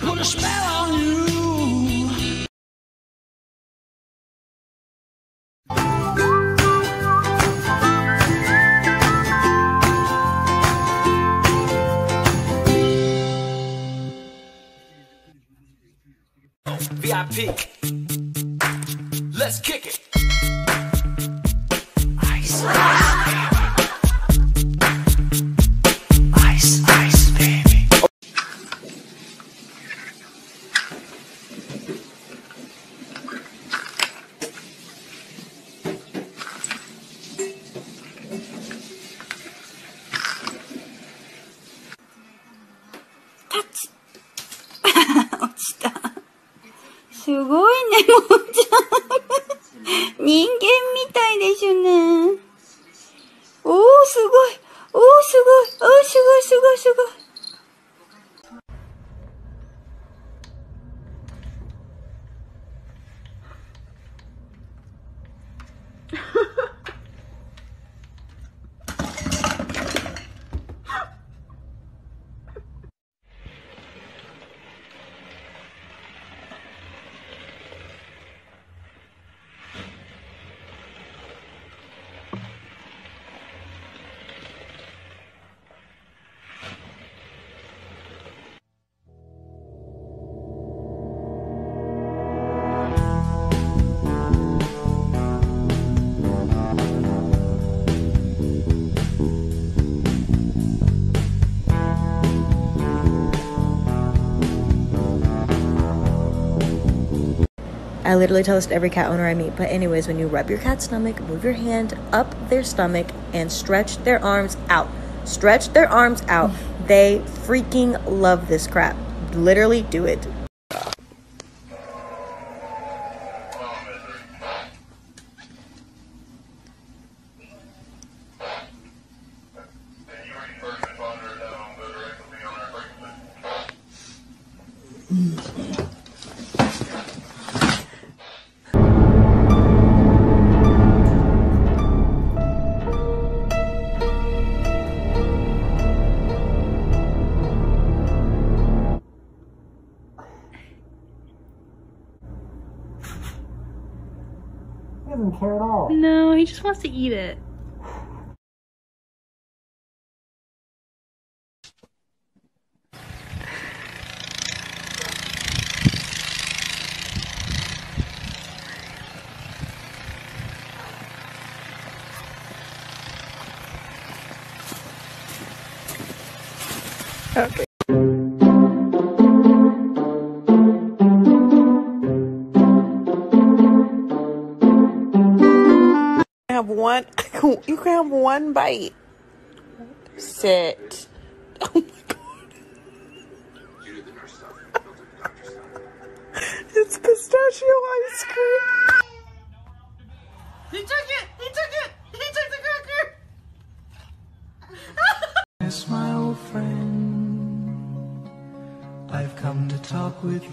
Put a spell on you. VIP. Let's kick it. もうちゃん。人間みたいでしゅね。I literally tell this to every cat owner I meet. But, anyways, when you rub your cat's stomach, move your hand up their stomach and stretch their arms out. Stretch their arms out. They freaking love this crap. Literally do it. Doesn't care at all. No, he just wants to eat it. have one you can have one bite sit oh my god it's pistachio ice cream He took it! He took it! He took the cracker! Yes, my old friend. I've come to talk with you.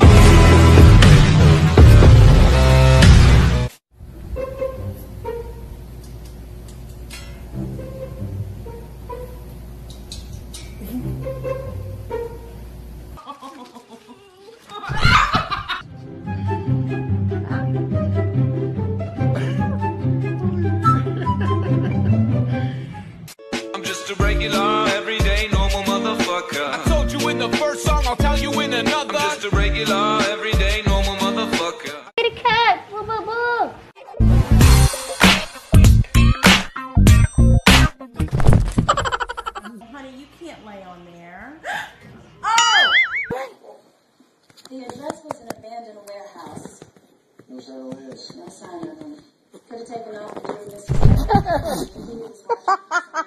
哈哈哈哈哈！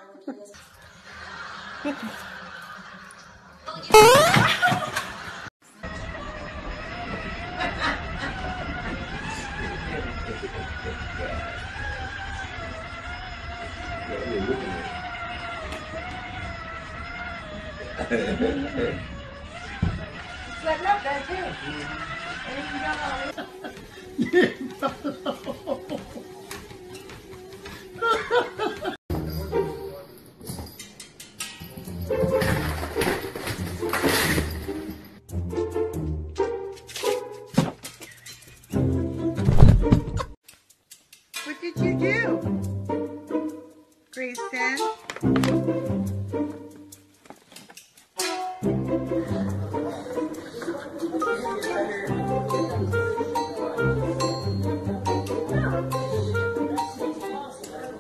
哈哈。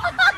Ha ha ha!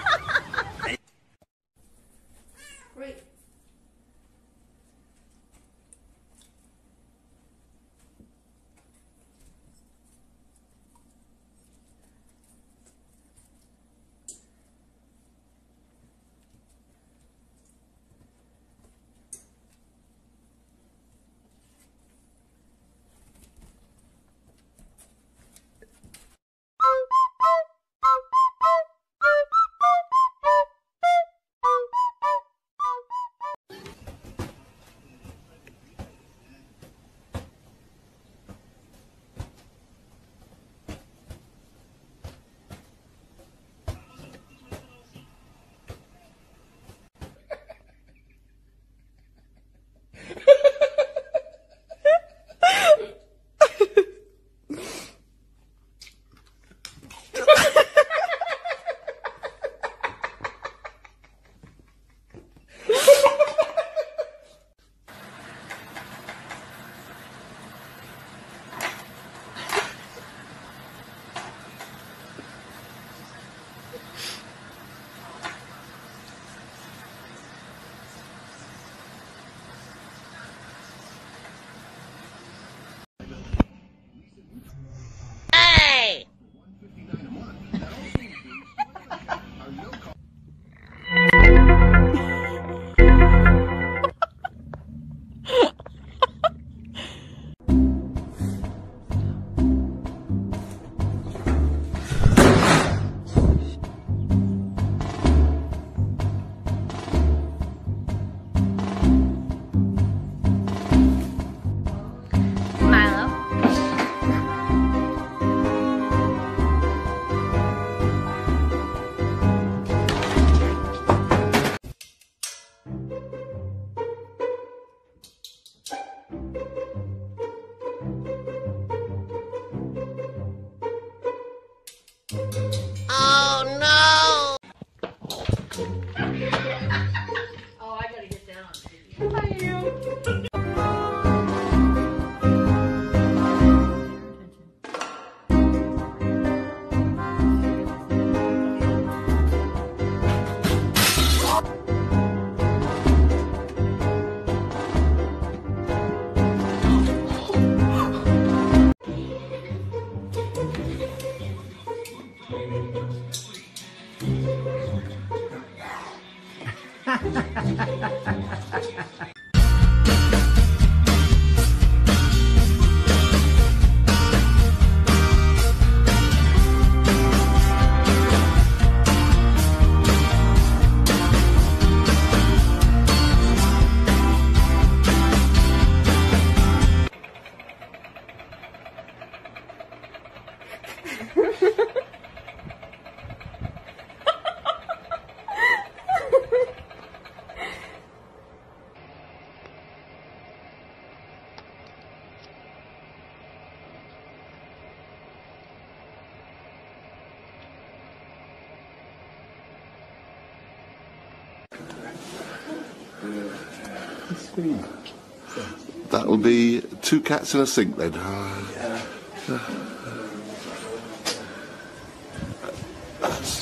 That'll be two cats in a sink then. That's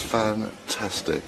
fantastic.